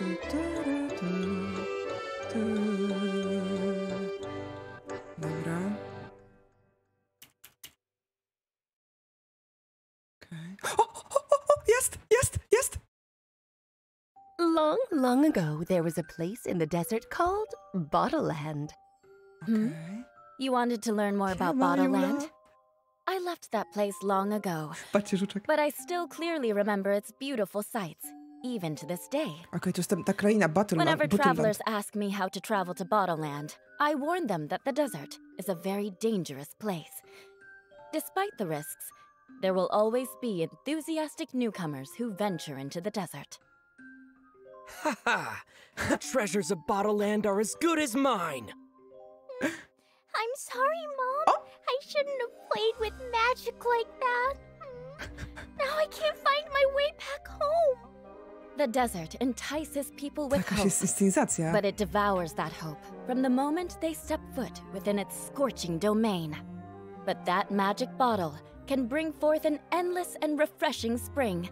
Dobra. Okej. O, o, o, o, jest, jest, jest! Long, long ago, there was a place in the desert called Bottleland. Hmm? Okej. You wanted to learn more about Siema, Bottle Land? I left that place long ago, but I still clearly remember its beautiful sights, even to this day. Okej, to jest ta, ta kraina Battle Whenever Battleland. travelers ask me how to travel to Bottleland, I warn them that the desert is a very dangerous place. Despite the risks, there will always be enthusiastic newcomers who venture into the desert. Ha! ha! the treasures of Bottleland are as good as mine. I'm sorry, Mom. Oh. I shouldn't have played with magic like that. now I can't find my way back home. The desert entices people with Jakaś hope, jest instynizacja. but it devours that hope from the moment they step foot within its scorching domain. But that magic bottle can bring forth an endless and refreshing spring,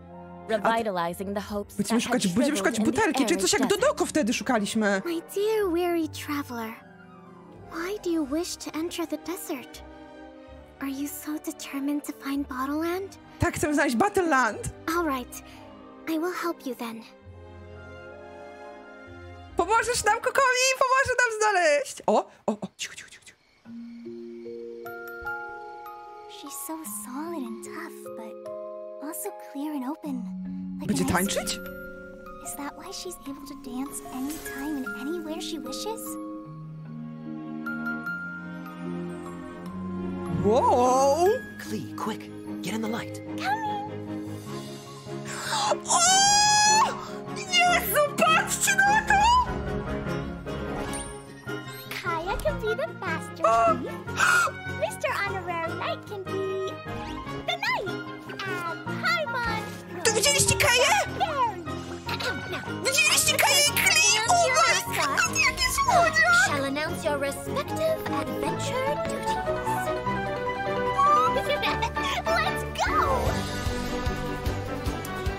revitalizing the hopes that Będziemy szukać, będziemy szukać butelki, czyli coś jak. Dodoko wtedy szukaliśmy. My dear weary traveler, why do you wish to enter the desert? Are you so determined to find Bottleland? Tak, chcemy znaleźć Battleland. All right, I will help you then. Pomożesz nam, Kokowi, pomoże nam znaleźć. O, o, o, cicho, cicho, cicho. cicho. She's so solid and tough, but also clear and open. Like Będzie an ice tańczyć? Is that why she's able to dance anytime and anywhere she wishes? Whoa! Klee, quick, get in the light. O! Jezu, patrzcie na to! Kaeya can be the master Mr. Honorary Knight can be the knight. And Paimon To widzieliście Kaję? Widzieliście Kaję i? And O my god, jakie słodziak! shall announce your respective adventure duties. Let's go!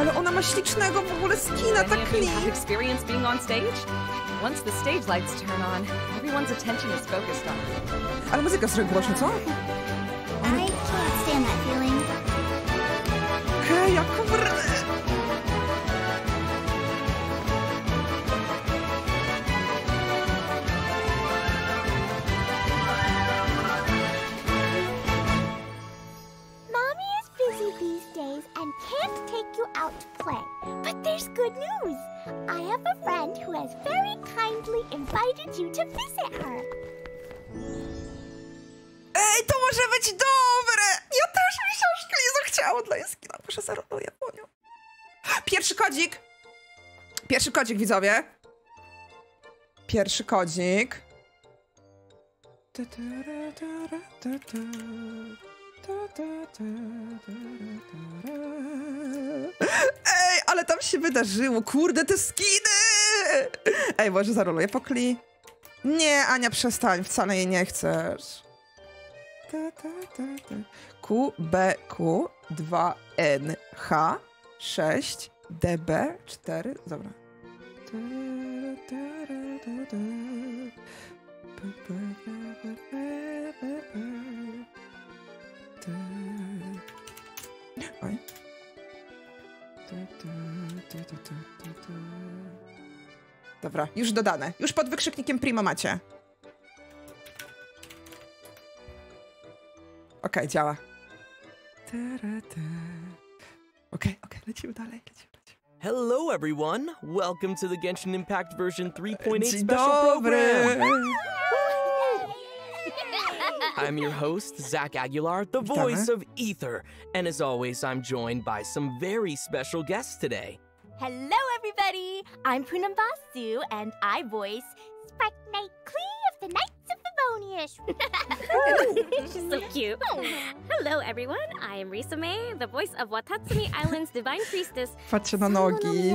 Ale ona ma ślicznego w ogóle skina, tak experience being on stage? Once the stage lights turn on, everyone's attention is focused on. Ale muzyka jest głośno, co? Have a friend who has very kindly invited you to visit her. Ej, to może być dobre! Ja też mi się aż zachciało dla Jaskina. Proszę nią. Pierwszy kodzik! Pierwszy kodzik, widzowie. Pierwszy kodzik. Ta, ta, ta, ra, ta, ta. Ta, ta, ta, ta, ra, ta, ra. Ej, ale tam się wydarzyło. Kurde, te skiny! Ej, może zaroluję po Kli? Nie, Ania, przestań. Wcale jej nie chcesz. Ta, ta, ta, ta. Q, B, Q, 2, N, H, 6, DB, 4, dobra. Dobra, już dodane. Już pod wykrzyknikiem prima macie. Okej, działa. Ta-ra-ta. Okej, okej, lecimy dalej, lecimy, lecimy. Hello, everyone. Welcome to the Genshin Impact version 3.8 special dobry! program. I'm your host, Zach Aguilar, the voice of Aether. And as always, I'm joined by some very special guests today. Hello, everybody. I'm Poonam Basu, and I voice Spark Knight Klee of the Knights of Favonius. She's so cute. Hello, everyone. I am Risa Mei, the voice of Watatsumi Island's Divine Priestess. Patrzcie na nogi.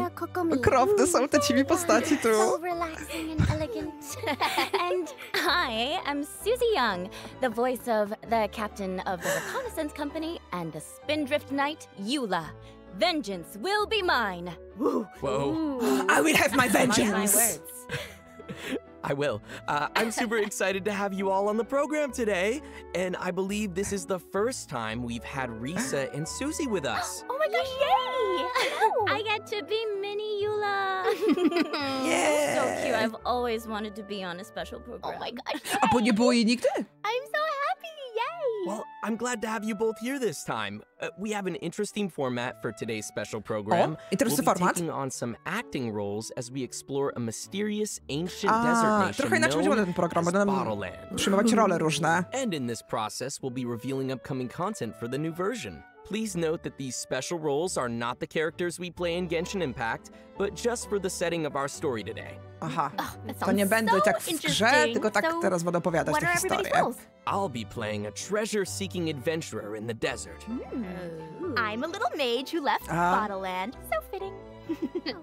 Okropne są te postaci tu. So relaxing and elegant. and I am Suzie Yeung, the voice of the captain of the reconnaissance company and the Spindrift Knight, Eula. Vengeance will be mine. Woo. Whoa. I will have my Mark my vengeance. words. I will. Uh, I'm super excited to have you all on the program today, and I believe this is the first time we've had Risa and Susie with us. Oh my gosh, yay! I get to be Mini Eula. Yeah. So cute. I've always wanted to be on a special program. oh my gosh. A bo nie było jej nigdy? I'm so happy. Yay. Well, I'm glad to have you both here this time. Uh, we have an interesting format for today's special program. O, interesny we'll be format. taking on some acting roles as we explore a mysterious ancient A, desert nation trochę inaczej ten program, as będę nam Bottleland. przyjmować role różne. And in this process, we'll be revealing upcoming content for the new version. Please note that these special roles are not the characters we play in Genshin Impact, but just for the setting of our story today. Aha. That To nie sounds będę so tak w grze, interesting. tylko tak So, teraz będę opowiadać What tę are everybody's historię. I'll be playing a treasure seeking adventurer in the desert. I'm a little mage who left Ah. Bottleland. So fitting.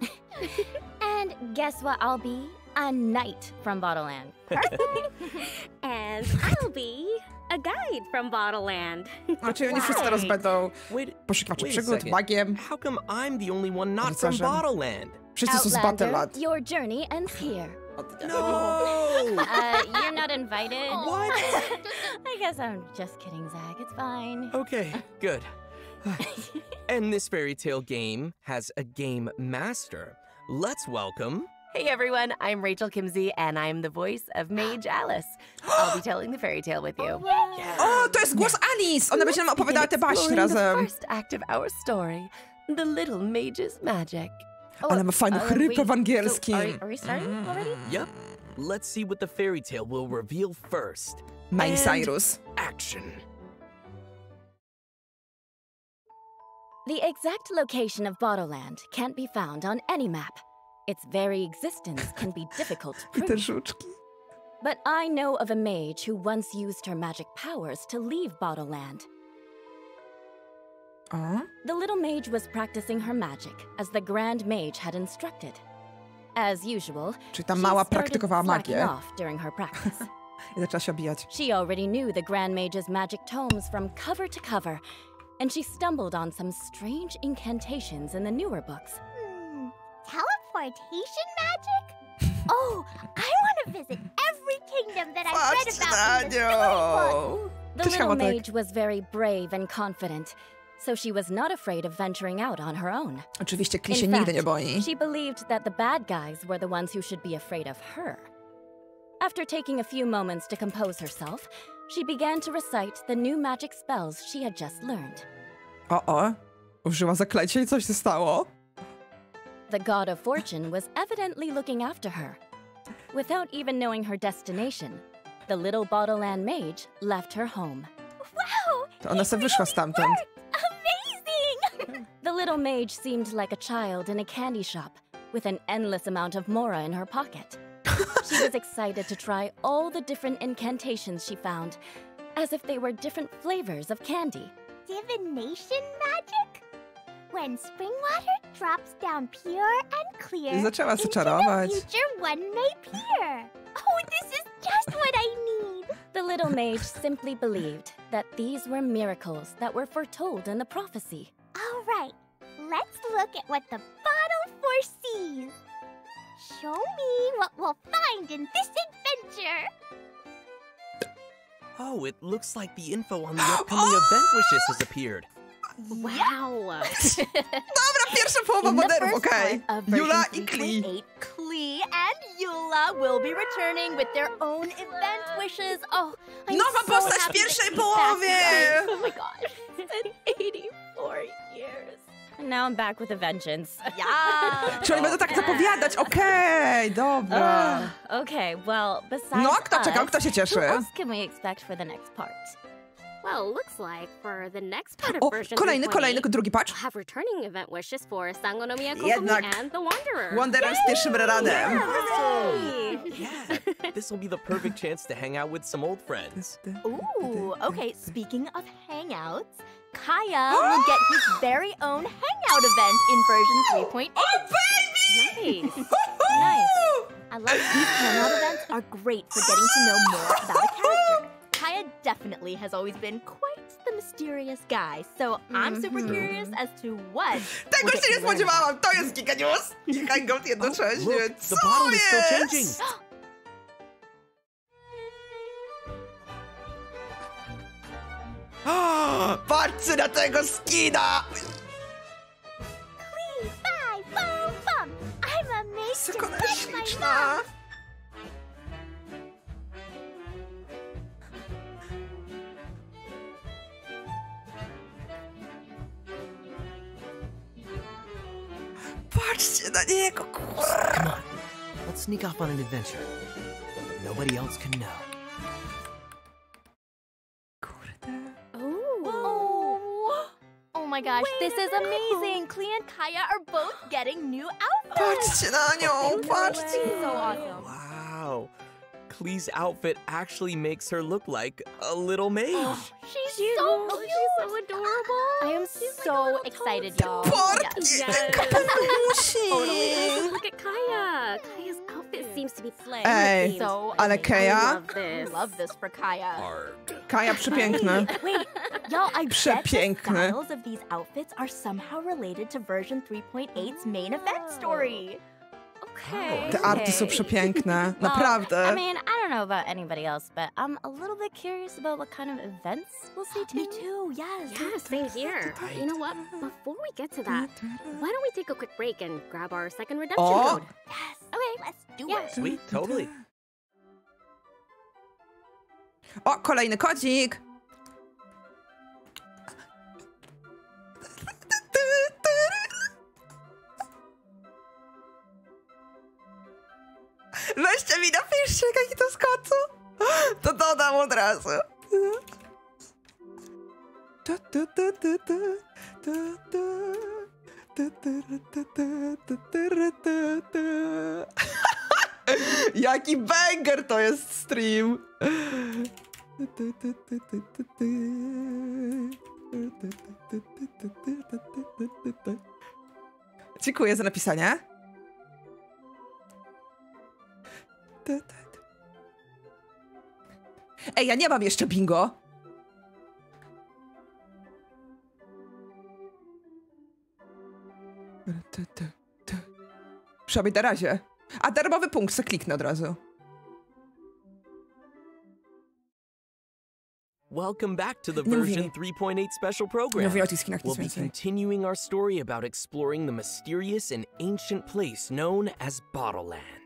And guess what I'll be? A knight from Bottleland. and I'll be a guide from Bottleland. Znaczy, nie wszyscy teraz będą Wait, poszukiwacze wait a przygód, second. magiem. How come I'm the only one not from Rycerzem. Bottleland? Wszyscy są z Outlander, Battleland. your journey ends here. No! Uh, you're not invited. What? I guess I'm just kidding, Zach. It's fine. Okay, good. and this fairy tale game has a game master. Let's welcome. Hey everyone, I'm Rachel Kimsey, and I'm the voice of Mage Alice. I'll be telling the fairy tale with you. O, to jest głos Alice! Ona będzie nam opowiadała te baśni Exploring the razem. first act of our story, The Little Mage's Magic. Ale ma fajną uh, chrypę wait, w angielskim. So are, are we starting already? Yep. Let's see what the fairy tale will reveal first. Miley And Cyrus. Action. The exact location of Bottleland can't be found on any map. Its very existence can be difficult to I te prove. żuczki. But I know of a mage who once used her magic powers to leave Bottleland. O, The little mage was practicing her magic as the grand mage had instructed. As usual, Czyli ta she mała started praktykowała slacking magię. off during her practice. I zaczęła się obijać. She already knew the Grand Mage's magic tomes from cover to cover, and she stumbled on some strange incantations in the newer books. Hmm, teleportation magic? oh, I want to visit every kingdom that I've read about in the storybook. nią! The little mage was very brave and confident, so she was not afraid of venturing out on her own. Oczywiście Kli się In nigdy nie fact, boi. She believed that the bad guys were the ones who should be afraid of her. After taking a few moments to compose herself, she began to recite the new magic spells she had just learned. O, o. Użyła zaklęcia i coś się stało. The god of fortune was evidently looking after her. Without even knowing her destination, the little bottle Bottleland mage left her home. Wow! To ona sobie wyszła stamtąd. Amazing! The little mage seemed like a child in a candy shop with an endless amount of mora in her pocket. she was excited to try all the different incantations she found, as if they were different flavors of candy. Divination magic? When spring water drops down pure and clear, I zaczęła się into czarować. the future one may peer. Oh, this is just what I need. The little mage simply believed that these were miracles that were foretold in the prophecy. All right, let's look at what the bottle foresees. Show me what we'll find in this adventure. Oh, it looks like the info on the upcoming event wishes has appeared. Wow. Dobra, pierwsza połowa moderów, first okej. part of Jula i. 3.8, Klee and Eula will be returning with their own event wishes. Oh, I'm Nowa so postać w pierwszej połowie! Oh my gosh. It's been 84 years. And now I'm back with a vengeance. Yeah. Czy oni będą tak zapowiadać? Okej, dobra. Ugh, okay, well, besides No, kto czekał? us, Kto się Who cieszy? else can we expect for the next part? Well, looks like for the next part of O, version kolejny, 3.8, kolejny, drugi patch. we'll have returning event wishes for Sangonomiya Jednak. Kokomi and the Wanderer. Wanderer z pierwszym ranem. Hooray! Yeah, this will be the perfect chance to hang out with some old friends. Ooh, okay, speaking of hangouts, Kaeya will get his very own hangout event in version 3.8. Oh, baby! Nice. Nice. I love these hangout events are great for getting to know more about a character. Kaeya definitely has always been quite the mysterious guy, so I'm super mm-hmm. curious as to what. Tego we'll się get nie to learn about. spodziewałam. To jest Giga News i Hangout jednocześnie. Oh, look, the Co bottle is still jest? changing. Patrzcie na tego skina! Please, bye, boom, bum. I'm amazed Jaka to ona my śliczna! Patrzcie na niego, kurwa! Come on, let's sneak off on an adventure. Nobody else can know. Kurde. Ooh. Oh, oh my gosh, this is amazing! Klee and Kaeya are both getting new outfits. Patrzcie na nią, patrzcie! So awesome. Wow. Klee's outfit actually makes her look like a little mage. Oh, she's Cute. so Oh, cute. she's so adorable. I am She's so little excited, y'all. Patrzcie, Yes. ten kapelusik! Look at Kaeya. Kaeya's outfit seems to be playing. Ej, So ale amazing. Kaja? I love this. Love this for Kaeya. Arg. Kaja przepiękny. Wait, y'all, I bet the Przepiękne. styles of these outfits are somehow related to version 3.8's main event story. Okay. Te arty są przepiękne, Well, naprawdę. I mean, I don't know about anybody else, but I'm a little bit curious about what kind of events we'll see too. Me too, yes. Yeah, same here. You know what? Before we get to that, why don't we take a quick break and grab our second redemption O! code? Yes. Okay, let's do Yeah. it. Sweet, totally. O, kolejny kodzik! Tu, tu, tu, tu, tu, tu, tu. Jaki banger to jest stream! Dziękuję za napisanie. Ej, ja nie mam jeszcze bingo. Przynajmniej na razie. A darmowy punkt, se kliknę od razu. Welcome back to the version mówili. 3.8 special program. We'll be continuing our story about exploring the mysterious and ancient place known as Bottleland.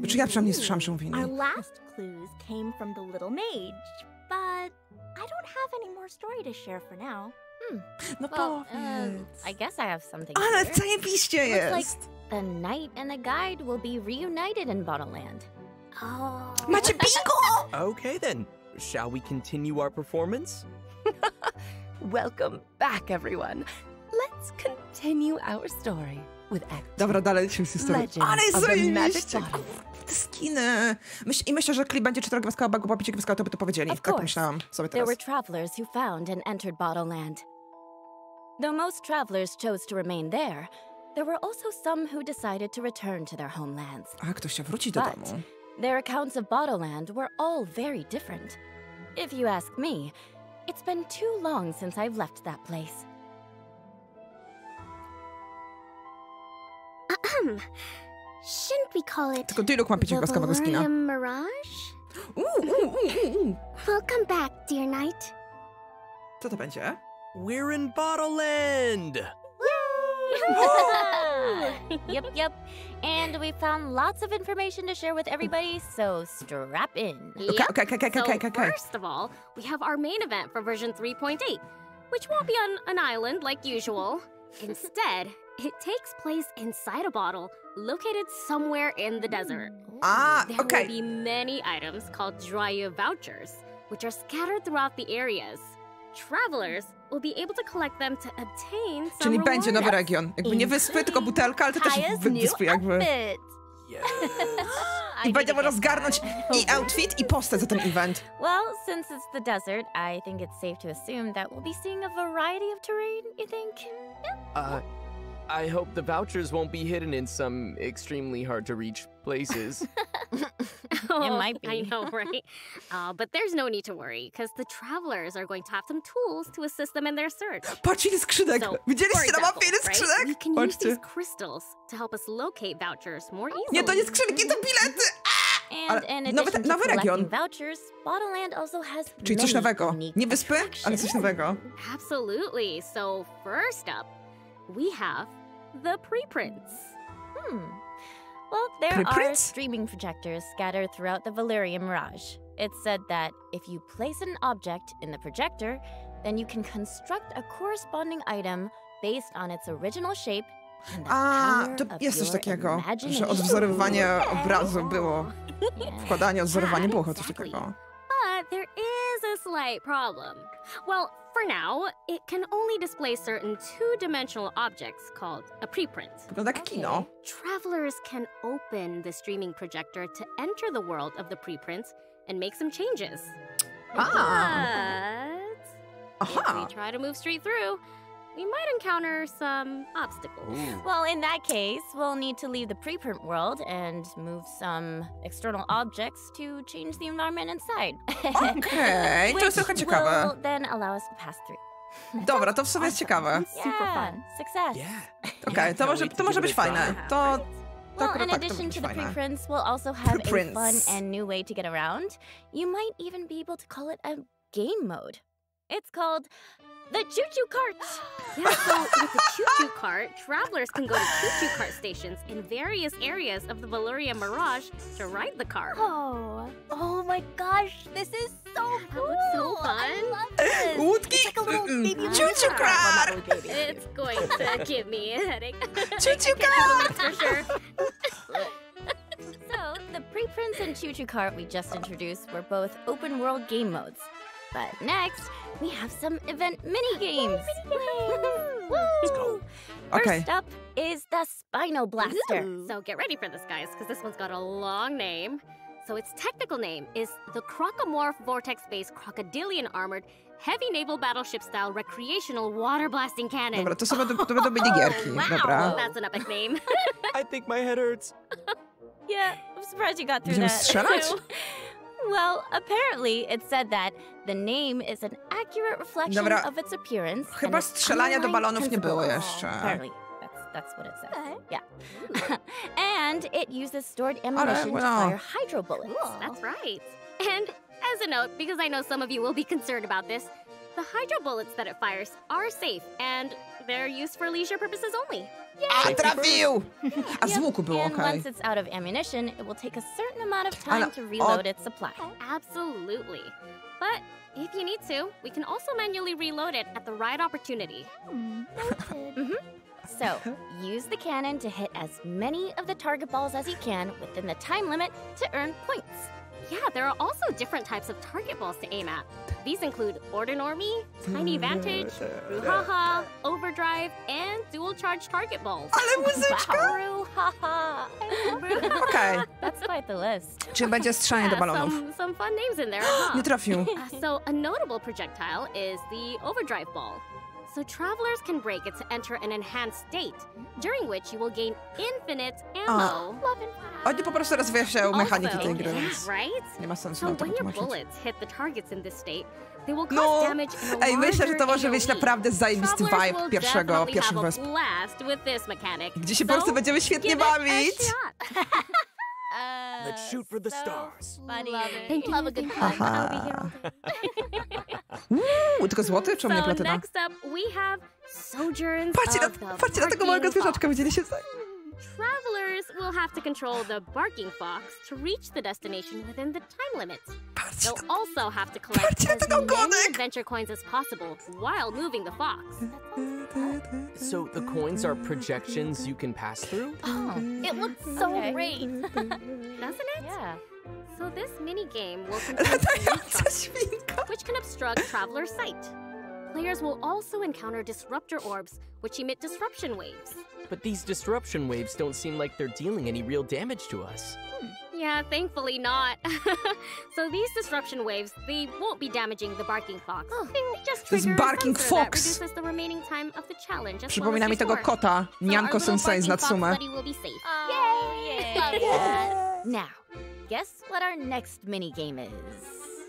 Znaczy ja przynajmniej słyszałam, że mówili. Our last clues came from the little mage, but I don't have any more story to share for now. Hmm. No Well, uh, powiedz. I guess I have something Ale here. zajebiście Looks like the knight and the guide will be reunited in Bottleland. Oh. Macie bingo! Okay then, shall we continue our performance? Welcome back, everyone. Let's continue our story with Act Dobra, dalej się z historią. Ale zajebiście! Kurde, te skiny! Myśl, I myślę, że klip będzie czy gwiazdka, albo pobicie gwiazdka, to by to powiedzieli. Of Tak course. myślałam sobie There teraz. were travelers who found and entered Bottleland. Though most travelers chose to remain there, there were also some who decided to return to their homelands. A, ktoś chciał wrócić do But domu. their accounts of Bottleland were all very different. If you ask me, it's been too long since I've left that place. Ahem. Shouldn't we call it Tylko Diluc ma pić the gwiazdkowego skina. Mirage? Welcome back, dear knight. Co to będzie? We're in Bottleland! yep, yep. And we found lots of information to share with everybody, so strap in. Okay, Yep. okay, okay, okay, so okay, okay, okay. first of all, we have our main event for version 3.8, which won't be on an island like usual. Instead, it takes place inside a bottle located somewhere in the desert. A, There okej. will be many items called Drya vouchers, which are scattered throughout the areas. Travelers will be able to collect them to obtain some Czyli będzie nowy region. Jakby nie wyspy, tylko butelka, ale to też Kaeya's wy- wyspy jakby. outfit. I I będzie można zgarnąć i outfit, i postać za ten event. Well, since it's the desert, I think it's safe to assume that we'll be seeing a variety of terrain, you think? Uh, I hope the vouchers won't be hidden in some extremely hard to reach places. Oh, might be. I be. know, right? uh, but there's no need to worry, because the travelers are going to have some tools to assist them in their search. Patrz ile skrzynek! So, for Widzieliście na example, mapie ile right, skrzynek? we can use these crystals to help us locate vouchers more easily. Nie, to nie skrzynki, to bilety! And Ale in nowy- addition to nowy region. collecting vouchers, Bottleland also has Czyli coś many nowego. unique Nie wyspy, ale coś nowego. Absolutely. So first up, we have the preprints. Hmm. Well, there are streaming projectors scattered throughout the Veluriyam Mirage. It's said that if you place an object in the projector, then you can construct a corresponding item based on its original shape and the A, power to of jest coś your takiego, że imagination. odwzorowywanie obrazu było. Wkładanie, odzorowanie było coś takiego. But there is a slight problem. Well, for now, it can only display certain two-dimensional objects called a preprint. Wygląda jak kino. Travelers can open the streaming projector to enter the world of the preprints and make some changes. Ah. But if we try to move straight through, we might encounter some obstacles. Well, in that case, we'll need to leave the preprint world and move some external objects to change the environment inside. Okej, to jest trochę Which ciekawe. will then allow us to pass through. Dobra, to w sumie jest ciekawe. Super fun. Success. Yeah. Okej, to może, to może być fajne. To, to Well, in addition to the preprints, we'll also have a fun and new way to get around. You might even be able to call it a game mode. It's called the Choo Choo Cart. Yeah, so with the Choo Choo Cart, travelers can go to Choo Choo Cart stations in various areas of the Veluriyam Mirage to ride the cart. Oh, oh my gosh, this is so That cool. looks so I fun. love this. Łódki? It's like a little baby Choo-choo Well, cart. not really baby. It's going to give me a headache. Choo-choo That's for sure. So, the preprints and Choo Choo Cart we just introduced were both open world game modes. But next, we have some event mini games. Let's go. Okej. First up is the Spino Blaster. So get ready for this, guys, because this one's got a long name. So its technical name is the Crocomorph Vortex-based Crocodilian Armored Heavy Naval Battleship Style Recreational Water Blasting Cannon. Dobra, to, są, będą- to będą minigierki. wow, Dobra. that's an epic name. I think my head hurts. Yeah, I'm surprised you got through Będziemy that. strzelać? Too. Well, apparently it said that the name is an accurate reflection Dobra. of its appearance. and Chyba its strzelania do balonów nie było jeszcze. Apparently, that's that's what it says. Yeah, and it uses stored ammunition to well. fire hydro bullets. That's right. And as a note, because I know some of you will be concerned about this, the hydro bullets that it fires are safe and they're used for leisure purposes only. A, trafił! A z Yep, łuku było, and okej. once it's out of ammunition, it will take a certain amount of time to reload oh. its supply. Absolutely. But if you need to, we can also manually reload it at the right opportunity. Hmm, mm-hmm. So, use the cannon to hit as many of the target balls as you can within the time limit to earn points. Yeah, there are also different types of target balls to aim at. These include Ordinarmy, Tiny hmm. Vantage, Brouhaha, Overdrive, and dual charge target balls. Muzyczka! Brouhaha! Okej. That's quite the list. Czy będzie strzelanie do balonów? some, some fun names in there, huh? Nie trafił. So, a notable projectile is the overdrive ball. So, travelers can break it to enter an enhanced state, during which you will gain infinite ammo. Oni po prostu rozwieszają mechaniki tej gry, więc right? nie ma sensu So, when your bullets hit the targets in this state, they will No, damage in a ej, myślę, że to może być AoE. naprawdę zajebisty vibe pierwszego, pierwszych a wysp. Gdzie się po prostu będziemy świetnie a bawić. shot. Uh, Let's shoot for the so stars. Funny. Love it. Thank you, Love a good thank pun. you. I'll be here all day. Tylko złoty czy u mnie So platyna? next up, we have Sojourns Patrzcie of na, the patrzcie na tego małego zwierzaczka, widzieliście? Travelers will have to control the barking fox to reach the destination within the time limits. Patrzcie They'll na also have to collect as many adventure coins as possible while moving the fox. So the coins are projections you can pass through? Oh, it looks so Okay. great. Doesn't it? Yeah. So this mini game will contain elite Latająca fox, świnka. which can obstruct traveler's sight. Players will also encounter disruptor orbs, which emit disruption waves. But these disruption waves don't seem like they're dealing any real damage to us. Hmm. Yeah, thankfully not. so these disruption waves, they won't be damaging the barking fox. They just To jest barking sensor that fox. reduces the remaining time of the challenge. As Przypomina well mi as your tego score. kota, So Nyanko little Sensei z barking Natsume. will be safe. Oh, yay! Now, guess what our next mini game is?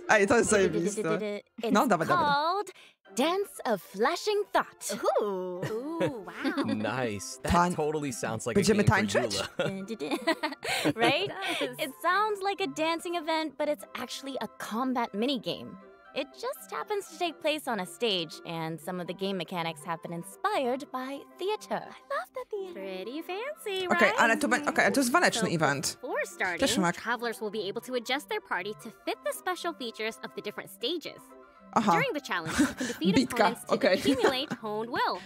Ej, to jest zajebiste. It's No, dawaj, dawaj. called Dance of Flashing Thought. Ooh. Ooh, wow. Nice. That Tań- totally sounds like Będziemy a game tańczyć? for Eula. right? does. It sounds like a dancing event, but it's actually a combat mini game. It just happens to take place on a stage, and some of the game mechanics have been inspired by theater. I love the theater. Pretty fancy, Okej, right? ale to, bę- okej, ale to jest waleczny So event. Before starting, Też mak. travelers will be able to adjust their party to fit the special features of the different stages. Aha. During the challenge, you can defeat Bitka, opponents to okay. accumulate honed will.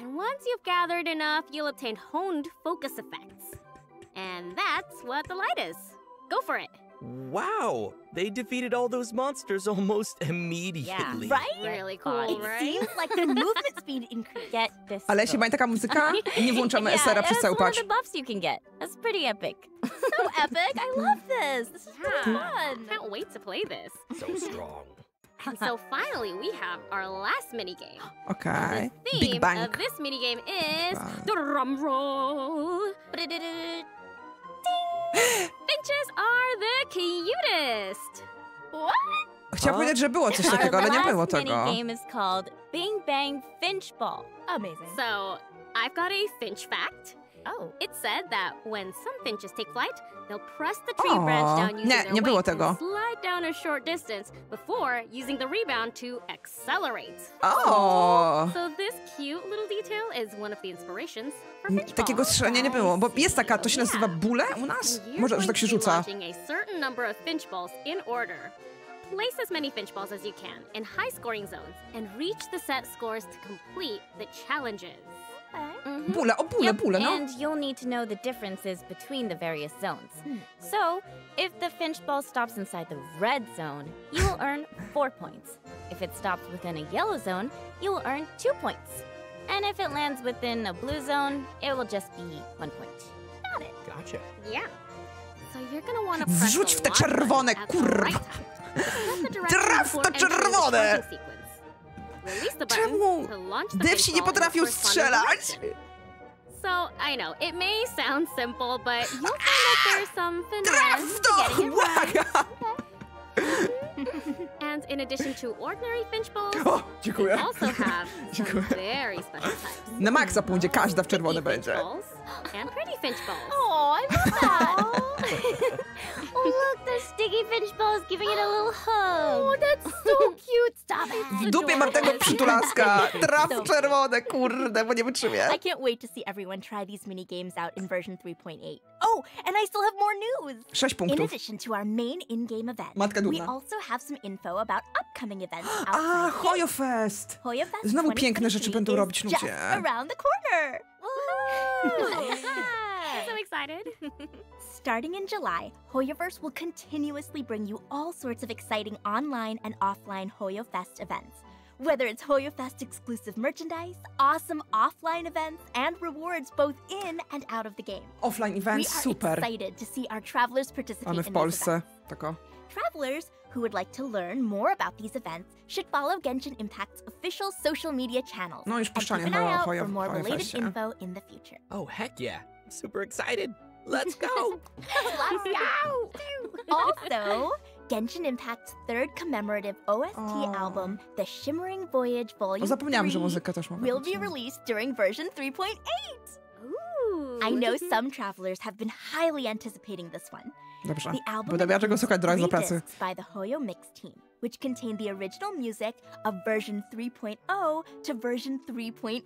And once you've gathered enough, you'll obtain honed focus effects. And that's what the light is. Go for it. Wow, they defeated all those monsters almost immediately. Yeah, Right? Really cool, It right? seems like the movement speed increased. Get this. Ale jeśli book. będzie taka muzyka, nie włączamy yeah, SR-a przez it's cały one of patch. the buffs you can get. That's pretty epic. so epic. I love this. This is really Yeah. fun. Can't wait to play this. So strong. And so finally, we have our last mini game. Okej. The Big theme Bang. of this mini game is Bang. drum roll. Finches are the cutest. What? Chciałam A? powiedzieć, że było coś Our takiego, ale nie last było mini tego. game is called Bing Bang Finch Ball. Amazing. So I've got a finch fact. Oh. It said that when some finches take flight, they'll press the tree branch down using Nie, their nie było tego. and slide down a short distance before using the rebound to accelerate. Oh! So this cute little detail is one of the inspirations for finch Takiego strzelania nie było, bo jest taka, to się nazywa bóle u nas? Może, że tak się rzuca. a certain number of finch balls in order. Place as many finch balls as you can in high scoring zones and reach the set scores to complete the challenges. Mhm. Bóle, o bóle, Yep, no. And you'll need to know the differences between the various zones. So, if the finch ball stops inside the red zone, you will earn four points. If it stops within a yellow zone, you will earn two points. And if it lands within a blue zone, it will just be one point. Got it. Gotcha. Yeah. So you're gonna want to press w te czerwone, kurwa. right time. Set the direction Traf czerwone. Czemu to launch the devsi finch nie ball in the potrafią corresponding strzelać? So, I know, it may sound simple, but you'll find that there's some finesse to to! getting it right. Błagam! And in addition to ordinary finch balls, O, we also have some Dziękuję. very special types. Na maksa pójdzie, każda w Sticky czerwone będzie. balls and pretty finch balls. Oh, I love that. oh, look, the sticky finch ball is giving it a little hug. oh, that's so cute. Stop it. W dupie mam tego przytulaska. Traf w czerwone, kurde, bo nie wytrzymię. I can't wait to see everyone try these mini games out in version 3.8. Oh, and I still have more news. Sześć In addition to our main in-game event, Matka we also have some info about upcoming events A, outside. the game. Hojofest! Hoyo Fest Znowu piękne rzeczy będą is robić just ludzie. around the corner. I'm so excited. Starting in July, Hoyoverse will continuously bring you all sorts of exciting online and offline Hoyo Fest events. Whether it's Hoyo Fest exclusive merchandise, awesome offline events, and rewards both in and out of the game. Offline events, We are super. excited to see our travelers participate Mamy w in these Polsce. events. Tako. Travelers who would like to learn more about these events should follow Genshin Impact's official social media channels No już and keep puszczanie an eye Hoyo, out for more related Festie. info in the future. Oh, heck yeah. Super excited. Let's go. Let's go! also, Genshin Impact's third commemorative OST Oh. album, The Shimmering Voyage Volume zapomniałam, że 3, muzykę też mogę will be released during version 3.8. Ooh. I know some travelers have been highly anticipating this one. Dobrze. The album Będę miała czego słuchać drogę do pracy. by the Hoyo Mix team. which contained the original music of version 3.0 to version 3.8.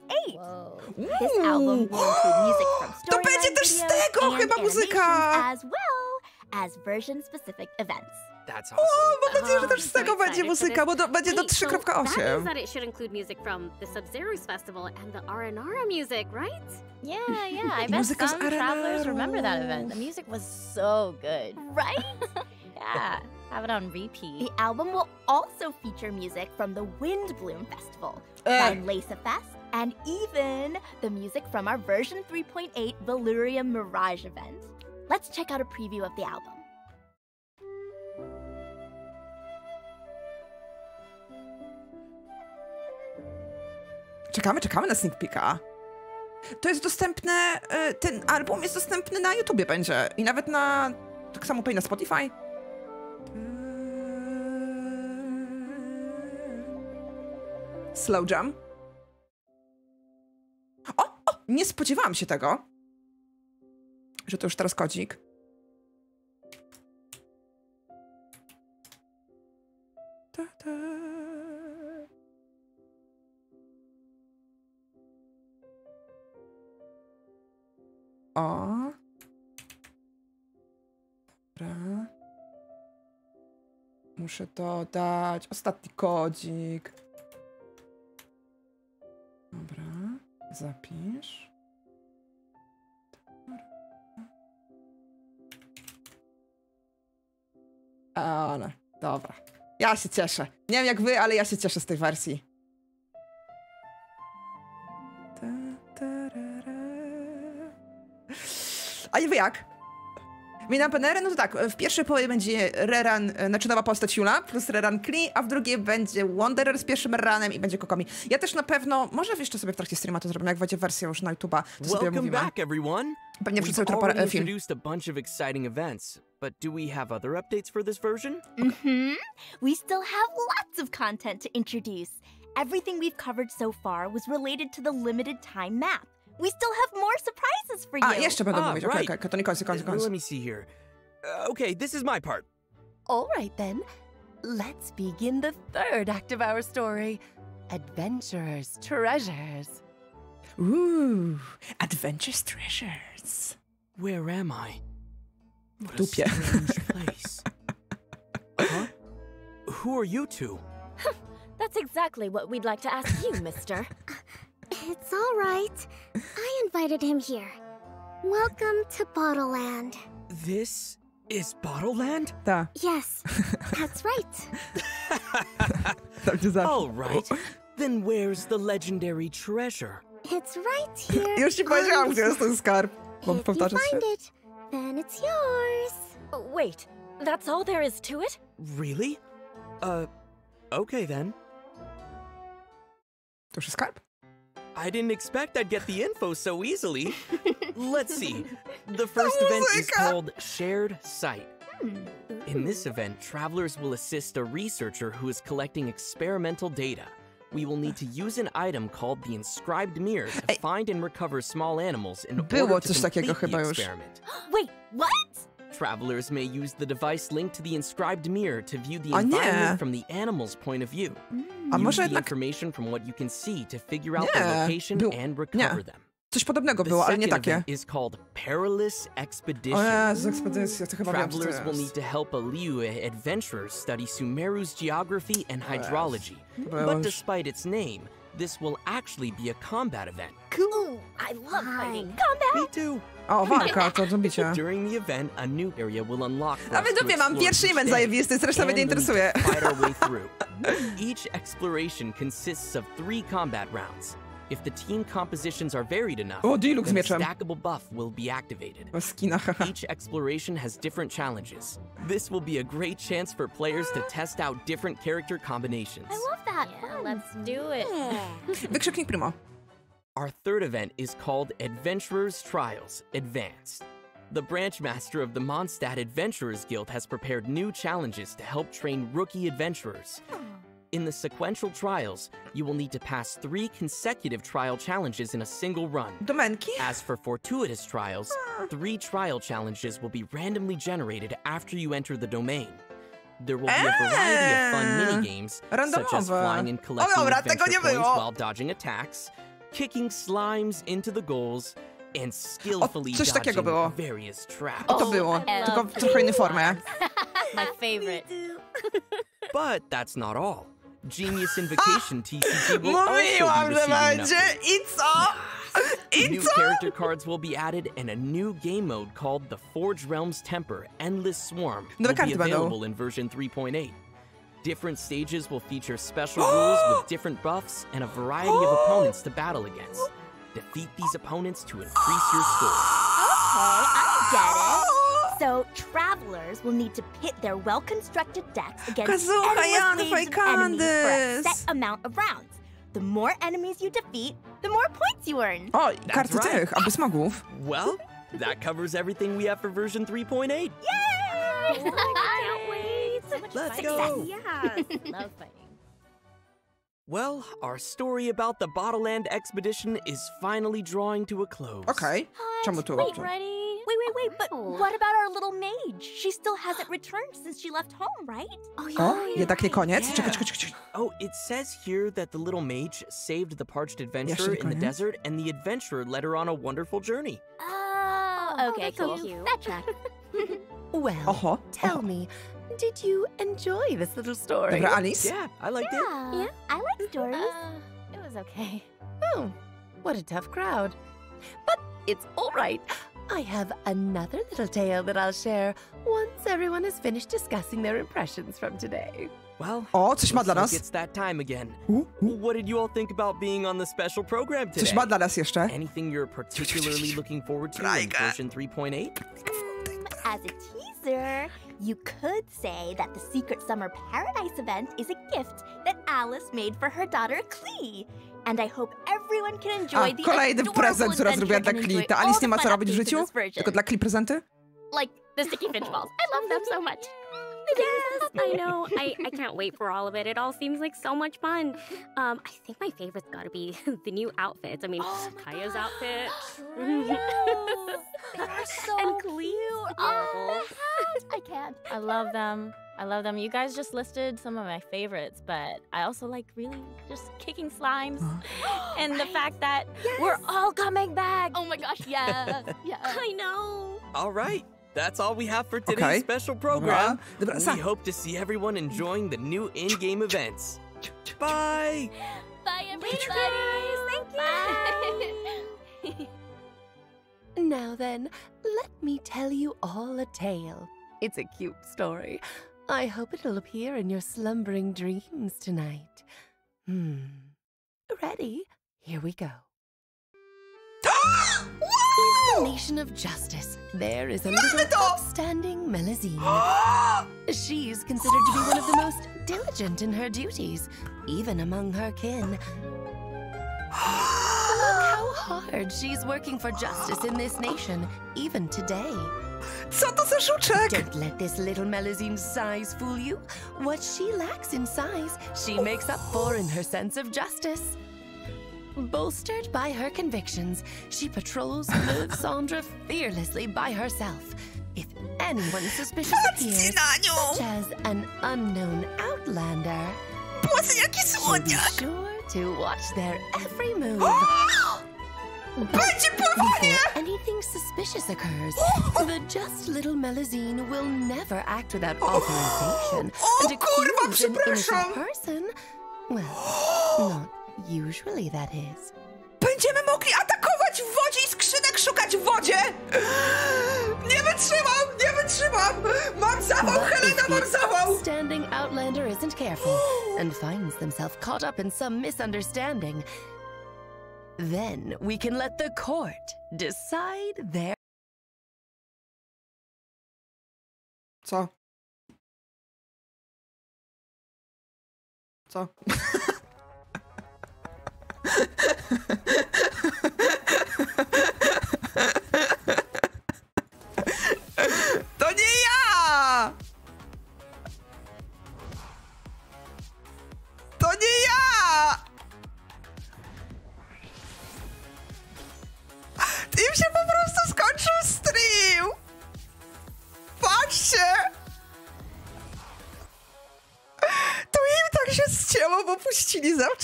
This album will include music from To będzie storyline też z videos tego and chyba muzyka. animations as well as version-specific events. That's O, mam nadzieję, że Oh, też z so tego będzie excited for muzyka, this. bo do, będzie do Wait, so that means 3.8. that it should include music from the Sabzeruz festival and the Aranara music, right? Yeah, yeah. I bet Muzyka some travelers remember that event. The music was so good. Right? Yeah, have it on repeat. The album will also feature music from the Windblume Festival, Eh. from Lesa Fest, and even the music from our version 3.8 Veluriyam Mirage event. Let's check out a preview of the album. Czekamy, czekamy na sneak peeka. To jest dostępne, y, ten album jest dostępny na YouTubie będzie i nawet na, tak samo tutaj na Spotify. Slow Jam. O, o, nie spodziewałam się tego, że to już teraz kodzik. Ta, ta. Muszę dodać ostatni kodzik. Dobra. Zapisz. A, no, dobra. Ja się cieszę. Nie wiem jak wy, ale ja się cieszę z tej wersji. A i wy jak? Mina Penere, no to tak, w pierwszej połowie będzie Reran, e, znaczy nowa postać Jula, plus Reran Klee, a w drugiej będzie Wanderer z pierwszym Reranem i będzie Kokomi. Ja też na pewno, może jeszcze sobie w trakcie streama to zrobimy, jak będzie wersja już na YouTube'a, to sobie Welcome mówimy. back, everyone. Pewnie wrzucę We've jutro parę film. introduced a bunch of exciting events, but do we have other updates for this version? hmm We still have lots of content to introduce. Everything we've covered so far was related to the limited time map. We still have more surprises for you. A, jeszcze będę Ah, mówić, okej, right. okej, to nie koniec, koniec, koniec. Let me see here. Uh, okay, this is my part. All right then, let's begin the third act of our story Adventurers, Treasures. Ooh, Adventures Treasures. Where am I? What a dupie. strange place. huh? Who are you two? That's exactly what we'd like to ask you, mister. It's all right. I invited him here. Welcome to Bottleland. This is Bottleland? Ta, Yes, that's right. tak. All right. Then where's the legendary treasure? It's right here. Już ci powiedziałam, on gdzie the jest ten If you find it, then it's yours. Oh, Wait, that's all there is to it? Really? Uh, okay then. To już jest skarb? I didn't expect I'd get the info so easily. Let's see. The first event is Música. called Shared Sight. Hmm. In this event, travelers will assist a researcher who is collecting experimental data. We will need to use an item called the Inscribed Mirror to find and recover small animals in Było order to complete the experiment. Wait, what? Travelers may use the device linked to the inscribed mirror to view the ah, nie. environment from the animal's point of view. Mm. A Use może the jednak information from what you can see to figure out Nie, their location był- and nie. recover them. coś podobnego było, ale nie takie. is called Perilous Expedition. O Jezu, ekspedycja, to chyba Travelers will need to help a Liyue adventurers study Sumeru's geography and hydrology. But despite its name, this will actually be a combat event. Cool. I love fighting. Combat. Me too. O, walka, to zabicie. During the event, a new area will unlock for A us wy to dupie, mam explore pierwszy each event day, zajebisty, zresztą mnie and nie we interesuje. fight our way through. Each exploration consists of three combat rounds. If the team compositions are varied enough, O, Diluc z then a mieczem. stackable buff will be activated. Oh, o skina. Each exploration has different challenges. This will be a great chance for players to test out different character combinations. I love that. Yeah, let's do it. Wykrzyknik Primo. Our third event is called Adventurers Trials Advanced. The branch master of the Mondstadt Adventurers Guild has prepared new challenges to help train rookie adventurers. In the sequential trials, you will need to pass three consecutive trial challenges in a single run. Domenki? As for fortuitous trials, ah. three trial challenges will be randomly generated after you enter the domain. There will be a variety of fun Eee, minigames, such as flying and O collecting dobra, tego adventure points while dodging attacks, kicking slimes into the goals, and oh, skillfully coś takiego dodging było. various traps. O to było, oh, tylko w trochę innej formie. My favorite. But that's not all. Genius Invocation TCG will also be receiving będzie updates. i co? New co? character cards will be added, and a new game mode called the Forge Realms Temper Endless Swarm will be available in version 3.8. Different stages will feature special rules with different buffs and a variety of opponents to battle against. Defeat these opponents to increase your score. Okay, I get it. So travelers will need to pit their well-constructed decks against Kazuha, endless Janów, waves of enemies for a set amount of rounds. The more enemies you defeat, the more points you earn. O, karty right. tych, aby smogów. Well, that covers everything we have for version 3.8. Yay! I can't wait. So much Let's fun. go. Yeah. Love fighting. Well, our story about the Bottleland expedition is finally drawing to a close. Okay. Czemu tu? Wait, ready? Wait, wait, wait, but Oh. what about our little mage? She still hasn't returned since she left home, right? Oh, O, jednak nie koniec? Yeah. Czekaj, czekaj, czekaj. Oh, it says here that the little mage saved the parched adventurer Jeszcze in the desert, and the adventurer led her on a wonderful journey. Oh, Oh, okay, that's so cool. cute. That track. Well, Oho. tell me, did you enjoy this little story? Dobra, Alice? Yeah, I liked it. Yeah, I like stories. Uh, it was okay. Oh, what a tough crowd. But it's all right. I have another little tale that I'll share once everyone has finished discussing their impressions from today. Well, O, coś ma looks dla like nas. it's that time again. U, u. What did you all think about being on the special program today? Coś ma dla nas jeszcze. Anything you're particularly looking forward to in version 3.8? Mm, As a teaser, you could say that the Secret Summer Paradise event is a gift that Alice made for her daughter Klee. And I hope everyone can enjoy A, the kolejny prezent, który zrobiła dla and Kli. enjoy Ta Alice nie ma co robić w życiu? Tylko dla prezenty? Like the sticky finch balls. I love them so much. Yes, I know. I, I can't wait for all of it. It all seems like so much fun. Um, I think my favorite's got to be the new outfits. I mean, Oh Kaeya's God. outfit. They are so And cute. Oh, adorable. I can't. I love them. I love them. You guys just listed some of my favorites, but I also like really just kicking slimes. And the fact that we're all coming back. Oh my gosh, yeah. yes. I know. All right, that's all we have for today's Okay. special program. Dobra, dobra, We hope to see everyone enjoying the new in-game events. Bye! Bye, everybody. Thank you. Now then, let me tell you all a tale. It's a cute story. I hope it'll appear in your slumbering dreams tonight. Hmm. Ready? Here we go. In the nation of justice, there is a little upstanding Melusine. She's considered to be one of the most diligent in her duties, even among her kin. Look how hard she's working for justice in this nation, even today. Co to za żuczek? Don't let this little Melusine's size fool you. What she lacks in size, she makes up for in her sense of justice. Bolstered by her convictions, she patrols Cendre fearlessly by herself. If anyone suspicious appears, such as an unknown outlander, Boże, jaki she'll be słodziak! sure to watch their every move. Oh! Before anything suspicious occurs, oh! the just little Melusine will never act without oh! authorization Oh, and kurwa, przepraszam. person. Well, not usually, that is. Będziemy mogli atakować w wodzie i skrzynek szukać w wodzie! Nie wytrzymam, nie wytrzymam! Mam zawał, Helena, if mam zawał! outstanding outlander isn't careful and finds themselves caught up in some misunderstanding, then we can let the court decide their. Co? To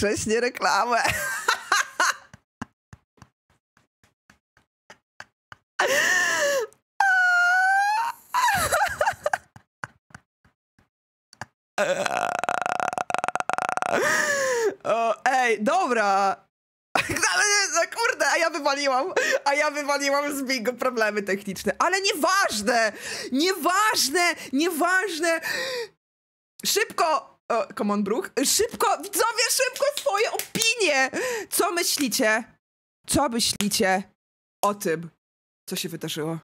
wcześnie reklamę. O, ej, dobra. Ale, no kurde, a ja wywaliłam, a ja wywaliłam z bingo problemy techniczne. Ale nieważne, nieważne, nieważne. Szybko, o, come on, Brooke, szybko, widzowie, szybko Co myślicie? Co myślicie o tym, co się wydarzyło?